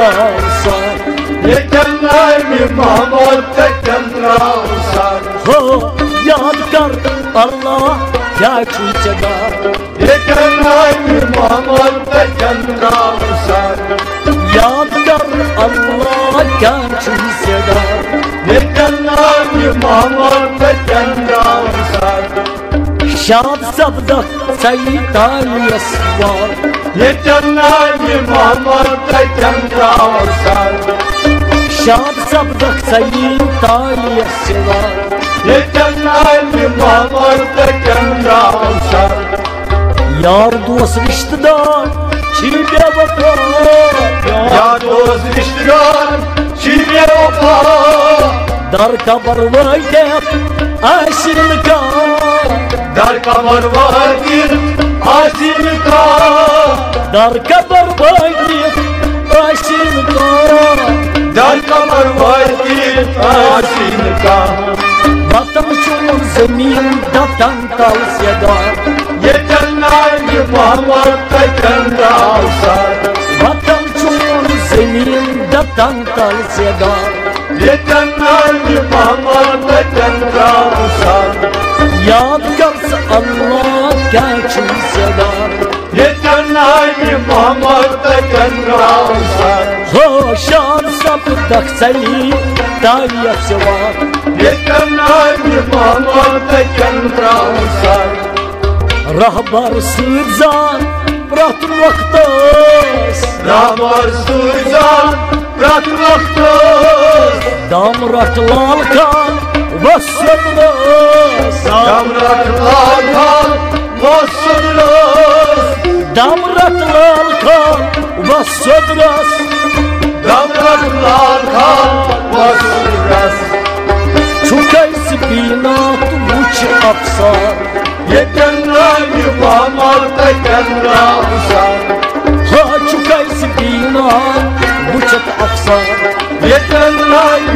rausa Ye kendai mahmud te kend rausa Allah kya chuchega Ye kendai mi mahmud te kend rausa Allah kya chuchega Ye kendai mi mahmud te kend rausa Şad sabda seyyid al yasvar तालियस वार Yekenler mi Mahmut tekken ravsar शाद शब्द सही तालियस वार Yekenler mi Mahmut tekken ravsar यार दोस्त रिश्तेदार छिपे वफा Ya dost iştigal Şirye opa दर कबर वैदे आशिल का Dar kamar var bir dar kamar vahir başın ka dar kamar vahir başın ka batmışım zemin datan tavsiyeda yetenler muhammed tekan tavsar batmışım zemin datan tavsiyeda yetenler muhammed tekan tavsar mi Muhammed teken ravsar Hoşan sapıdak seni Dayası var. Yetenler mi Muhammed teken ravsar Rahbar sığzan Bıraktın vaktas Ramar suyzan bırakmaktır Damrat lalkan Kal Vasıdras Damrat lalkan Vasıdras Damraklar kal Vasıdras Çukaysı binat uç afsar Yetenler yuvamal teken ravsar Ha çukaysı binat uç afsar Yetenler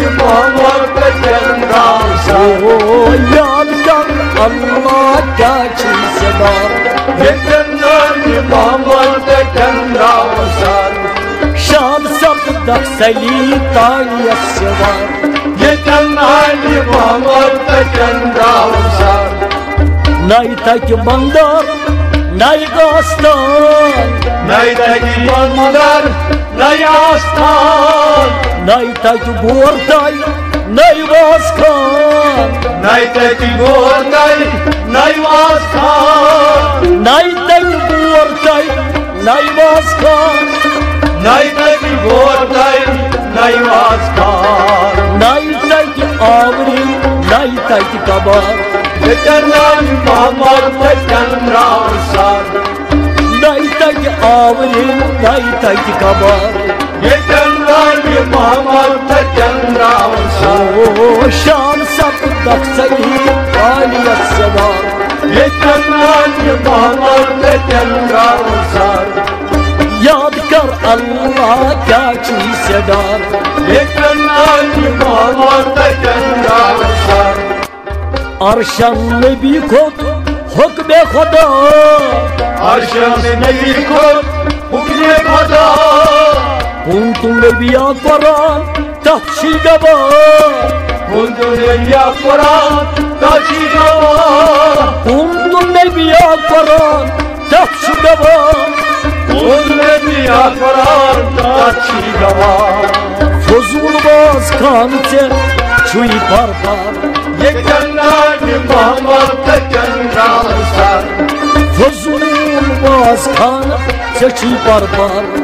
yuvamal teken ravsar O yadgar Allah gerçin sedar Yetenler yuvamal teken ravsar Şad sapıdak seli taliyası var. Yetenler yuvamal teken ravsar Naytaki bandar Nay gastan. Neydeki banmalar Ne aslan Naitaki bortai, nai vaskan Naitaki bortai, nai vaskan Naitaki bortai, nai vaskan Naitaki bortai, nai vaskan Naitaki avri, naitaki kabar Veternan mamar veternan sar Naitaki avri, naitaki kabar Veternan Sapıdak seli taliyası var Yeterler Muhammed teken ravsar Yadgar Allah gerçi sedar Muhammed teken ravsar Arşan nebi nebi kod Hukme kadar Kuntum nebi akbaran tahşi gaba Kundu dünya Kur'an Taçı gava Kuntum nebi akbaran tahşi gaba Kundu dünya Kur'an Taçı gava Fuzul baz kanıtı çuy par par Yekenler Muhammed teken ravsar Fuzul baz kanıtı çuy par par Yekenler Muhammed teken ravsar Yadgar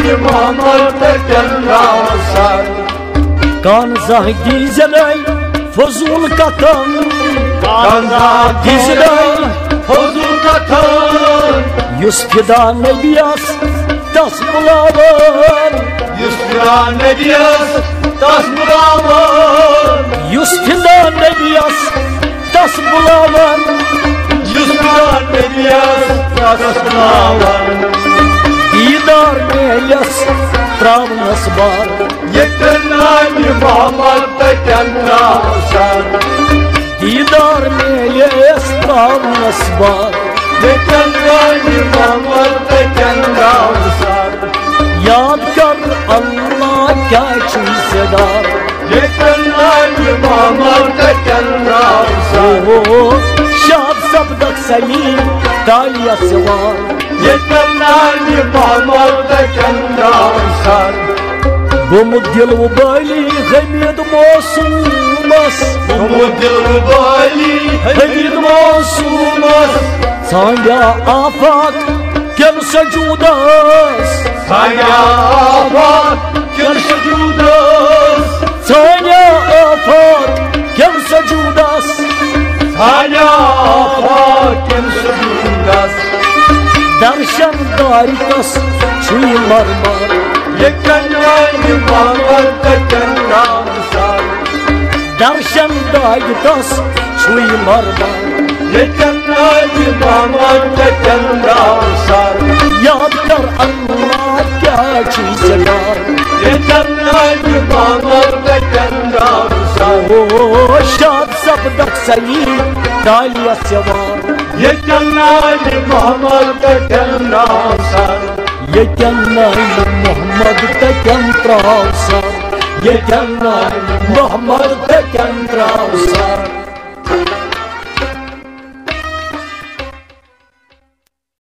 Kan zahdi zelay Fuzul katan. Kanza Dizilay Huzur katan. Yüz fidan nebiyas Tas bulavan Yüz ne diyez Tas mıramın Yusuf'dan nebiyas tas bulavan Yusuf'dan nebiyas tas bulavan Didar meyas travnas bar Muhammed teken rasar Didar meyas travnas bar Yekten Ali Muhammed teken rasar Yad kar Allah kya çizedar Yekten Ali Muhammed teken rasar Oh, şad sabdak senin talyası var. Muhammed teken rasar Bu mu dil bu böyle hamid masumas Umudil bali Hamid masumas Sanya afak gel secudas Sana afat Kırşı judas. Sanya afak gel secudas Sana afat Kırşı judas. Darshan daritas çuy marmar Yekten Ali Muhammed teken rasar Darshan daritas çuy marmar Yekten Ali Muhammed teken rasar Yad kar Allah kya çizedar Yekten Ali Muhammed teken rasar Oh, şad Yekenaylı Muhammed teken trauser Yekenaylı Muhammed teken trauser